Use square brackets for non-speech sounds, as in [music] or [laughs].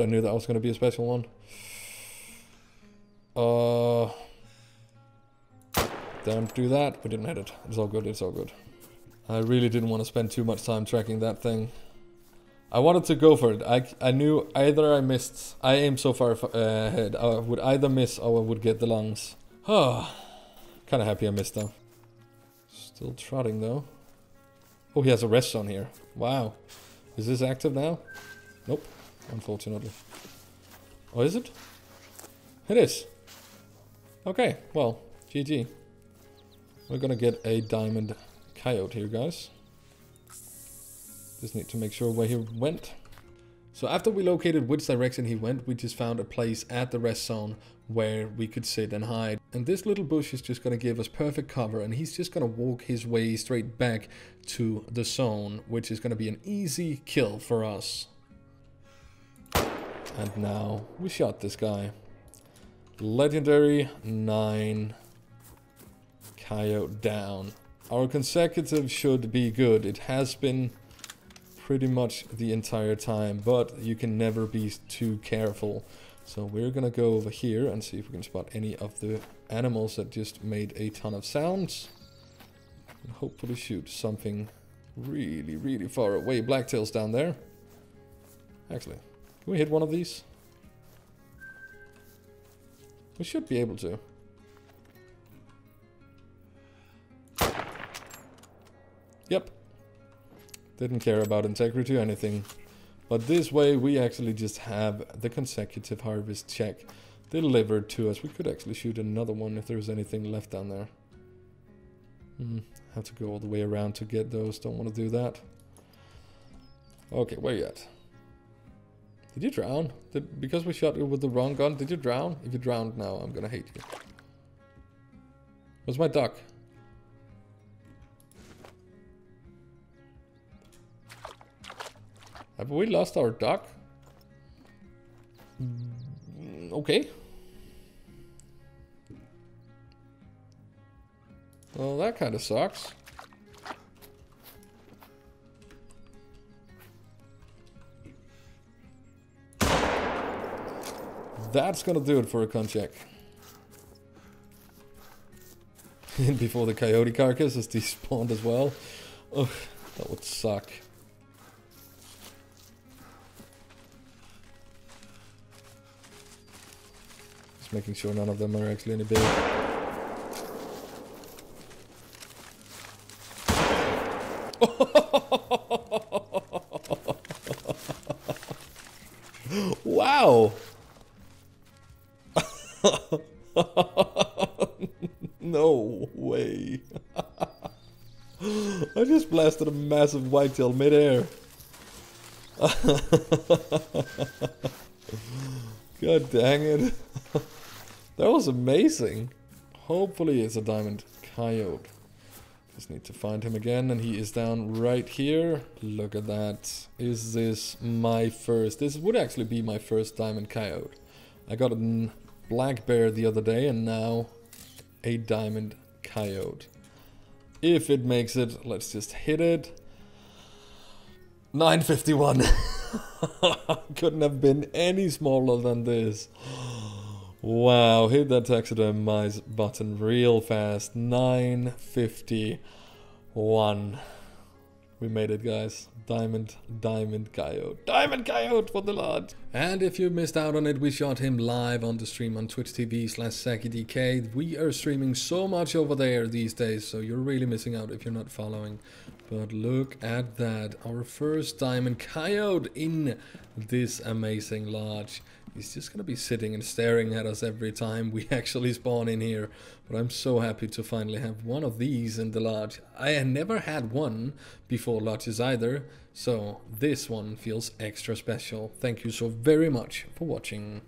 I knew that was going to be a special one. Uh, don't do that. We didn't hit it. It's all good. It's all good. I really didn't want to spend too much time tracking that thing. I wanted to go for it. I, I knew either I missed. I aimed so far uh, ahead. I would either miss or I would get the lungs. Oh, kind of happy I missed though. Still trotting though. Oh, he has a rest zone here. Wow. Is this active now? Nope, unfortunately. Oh, is it? It is. Okay, well, GG. We're gonna get a diamond coyote here, guys. Just need to make sure where he went. So after we located which direction he went, we just found a place at the rest zone where we could sit and hide. And this little bush is just going to give us perfect cover and he's just going to walk his way straight back to the zone, which is going to be an easy kill for us. And now we shot this guy. Legendary 9 coyote down. Our consecutive should be good. It has been pretty much the entire time, but you can never be too careful. So we're gonna go over here and see if we can spot any of the animals that just made a ton of sounds. And hopefully shoot something really, really far away. Blacktail's down there. Actually, can we hit one of these? We should be able to. Yep. Didn't care about integrity or anything. But this way we actually just have the consecutive harvest check delivered to us. We could actually shoot another one if there's anything left down there. Hmm, have to go all the way around to get those. Don't want to do that. Okay, where you at? Did you drown? Did, because we shot you with the wrong gun, did you drown? If you drowned now, I'm gonna hate you. Where's my duck? Have we lost our duck? Mm, okay. Well, that kind of sucks. That's gonna do it for a con check. [laughs] Before the coyote carcass is despawned as well. Ugh, that would suck. Just making sure none of them are actually any big. [laughs] wow! [laughs] no way. [laughs] I just blasted a massive whitetail midair. [laughs] God dang it. that was amazing. Hopefully it's a diamond coyote. Just need to find him again and he is down right here. Look at that. Is this my first? This would actually be my first diamond coyote. I got a black bear the other day and now a diamond coyote. If it makes it, let's just hit it. 951. [laughs] Couldn't have been any smaller than this. Wow, hit that taxidermize button real fast. 951. We made it, guys. Diamond, Diamond Coyote. Diamond Coyote for the Lord! And if you missed out on it, we shot him live on the stream on Twitch TV slash ZaggiDK. We are streaming so much over there these days, so you're really missing out if you're not following. But look at that. Our first Diamond Coyote in this amazing lodge. He's just gonna be sitting and staring at us every time we [laughs] actually spawn in here. But I'm so happy to finally have one of these in the lodge. I had never had one before lodges either, so this one feels extra special. Thank you so very much for watching.